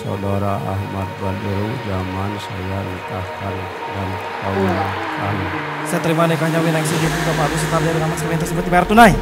saudara Ahmad Badru zaman saya nikahkan dan iya. kawinkan. Saya terima nikahnya Winang Sijun Pak Agus Sutarja dengan mas kawin tersebut dibayar tunai.